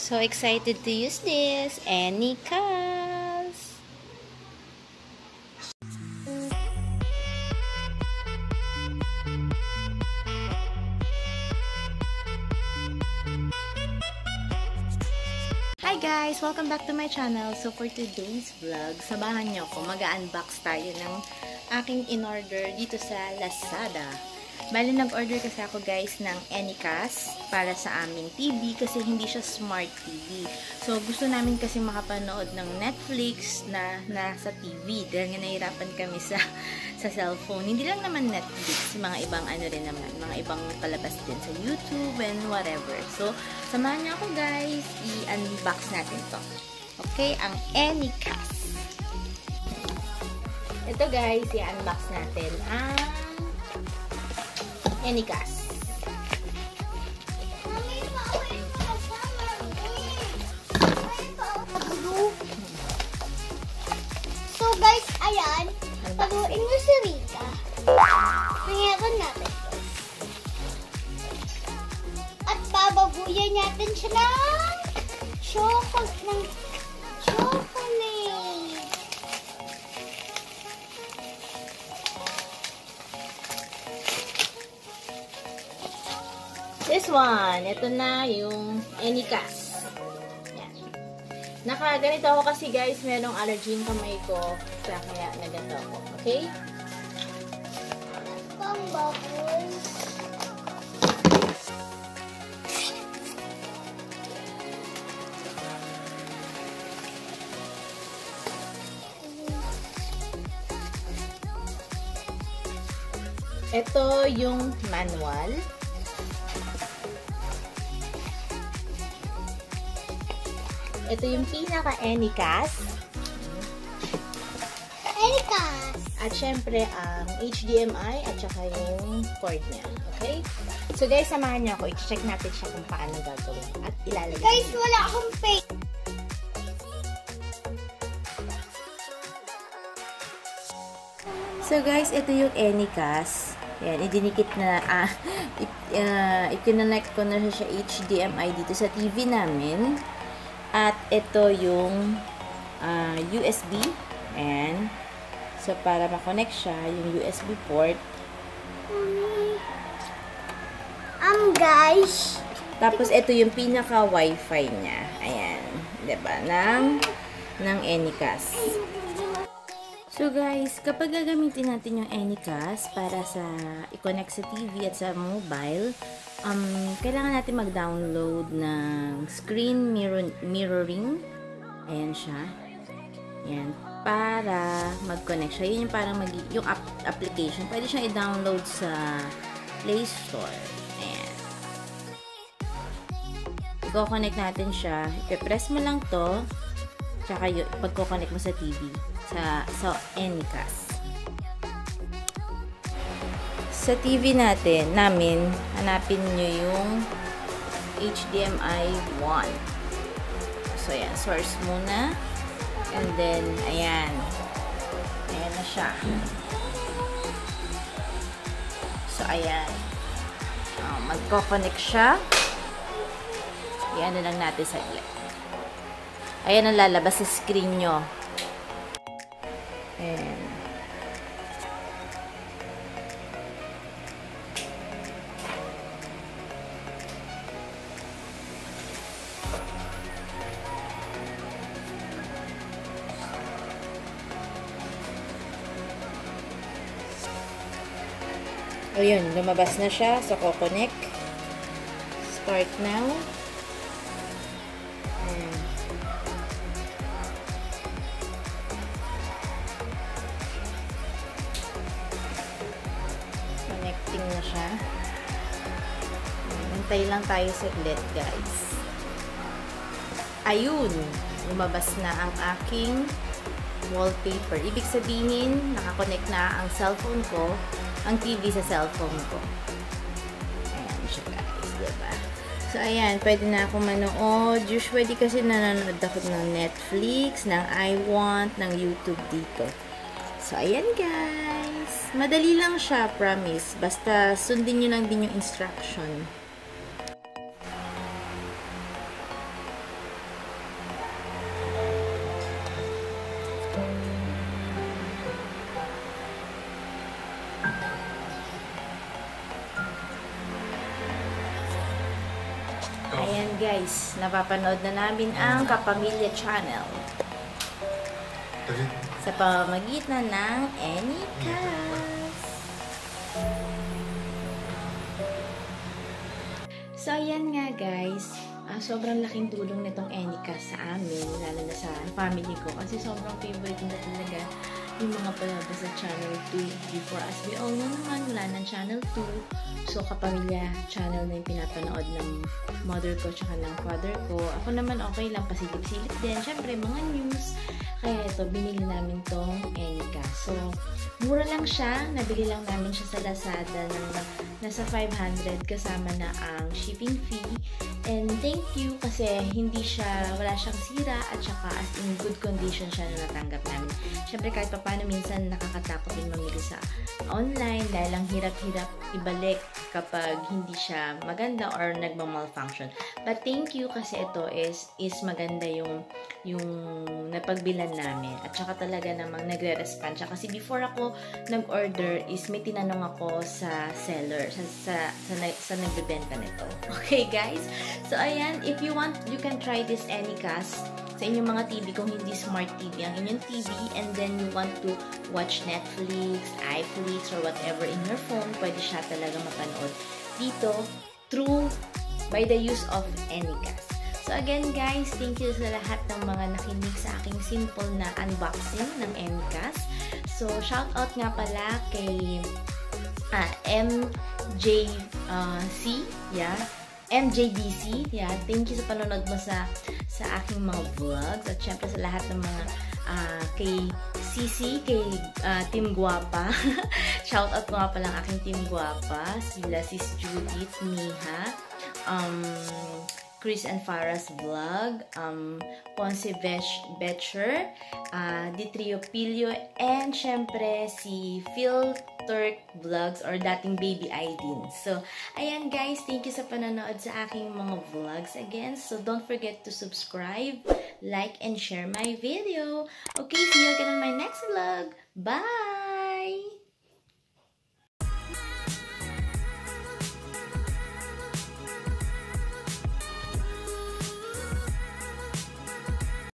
So excited to use this. Anycas! Hi guys! Welcome back to my channel. So for today's vlog, samahan niyo ako. Mag-unbox tayo ng aking in-order dito sa Lazada. Bali, nag-order kasi ako guys ng Anycast para sa aming TV kasi hindi siya smart TV. So, gusto namin kasi makapanood ng Netflix na nasa TV dahil nga nahirapan kami sa, sa cellphone. Hindi lang naman Netflix, mga ibang ano rin naman, mga ibang palabas din sa YouTube and whatever. So, samahan niyo ako guys, i-unbox natin to. Okay, ang Anycast. Ito guys, i-unbox natin ang Anycast. So guys, ayan. Paluin mo si Rika. Meron natin. At bababuyan natin siya ng chocolate. Ng chocolate. This one, ito na yung Anycast. Yan. Naka, ganito ako kasi guys, merong allergy yung kamay ko. Kaya kaya naganto ako. Okay? Bubbles. Ito yung manual. Ito yung pinaka-Anycast. Anycast. At syempre, ang HDMI at saka yung cord niya. Okay? So guys, samahan niyo ako. I-check natin siya kung paano gagawin. At ilalagay. Guys, wala akong pay. So guys, ito yung Anycast. Yan, idinikit na, ah, it, uh, ikinonect ko na siya HDMI dito sa TV namin. At ito yung ah, USB. And, so para makonect siya, yung USB port. Um, guys. Tapos, ito yung pinaka wifi niya. Ayan. 'di ba Ng, ng Anycast. So guys, kapag gagamitin natin yung Anycast para sa i-connect sa TV at sa mobile, um, kailangan natin mag-download ng screen mirror mirroring. Ayan siya. Ayan. Para mag-connect siya. Yun yung parang mag yung app application. Pwede siyang i-download sa Play Store. Ayan. I-connect natin siya. I-press mo lang to. Tsaka yun, pagko-connect mo sa TV sa sa Anycast. Sa TV natin, namin, hanapin nyo yung HDMI 1. So, ayan, source muna. And then, ayan. Ayan na siya. So, ayan. Uh, Magko-connect siya. Ayan na lang natin saglit. Ayan ang lalabas sa screen nyo. Ayan. Ayun, lumabas na siya so, Connect. Start now. Connecting na siya. Hintay lang tayo saglit, guys. Ayun! Lumabas na ang aking wallpaper. Ibig sabihin, nakakonect na ang cellphone ko, ang TV sa cellphone ko. Ayan siya, guys. Diba? So, ayan. Pwede na ako manood. Usually kasi nanonood ako ng Netflix, ng iWant, ng YouTube dito. So, ayan guys. Madali lang siya, promise. Basta sundin nyo lang din yung instruction. Ayan guys, napapanood na namin ang Kapamilya Channel. Okay sa pamamagitan ng Anycast. So, ayan nga guys. Ah, sobrang laking tulong nitong Anycast sa amin, lalo na sa family ko. Kasi sobrang favorite na talaga yung mga palabas sa Channel 2. Before, as we all know naman, wala ng Channel 2. So, kapamilya channel na yung pinapanood ng mother ko tsaka ng father ko. Ako naman okay lang, pasilip-silip din. Siyempre, mga news. Kaya ito, binili namin tong Anycast. So, mura lang siya. Nabili lang namin siya sa Lazada ng nasa 500 kasama na ang shipping fee. And thank you kasi hindi siya, wala siyang sira at saka as in good condition siya na natanggap namin. Siyempre kahit papano minsan nakakatakot din mamili sa online dahil ang hirap-hirap ibalik kapag hindi siya maganda or nagma-malfunction. But thank you kasi ito is is maganda yung yung napagbilan namin. At saka talaga namang nagre-respond siya. Kasi before ako nag-order is may tinanong ako sa seller, sa, sa, sa, sa, sa nagbebenta nito. Okay guys? So ayan, if you want, you can try this Anycast sa inyong mga TV kung hindi smart TV ang inyong TV and then you want to watch Netflix, iFlix, or whatever in your phone, pwede siya talaga mapanood dito through by the use of Anycast. So again guys, thank you sa lahat ng mga nakinig sa aking simple na unboxing ng Anycast. So shout out nga pala kay ah, MJC, yeah, MJDC. Yeah, thank you sa panonood mo sa sa aking mga vlogs at syempre sa lahat ng mga uh, kay CC, kay uh, Team Guapa. Shout out ko nga pala aking Team Guapa, sila Sis Judith, Miha, um, Chris and Farah's vlog, um, Ponce Betcher, uh, Ditrio Pilio, and syempre si Phil Turk Vlogs or dating Baby Aidin. So, ayan guys, thank you sa panonood sa aking mga vlogs again. So, don't forget to subscribe, like, and share my video. Okay, see you again on my next vlog. Bye!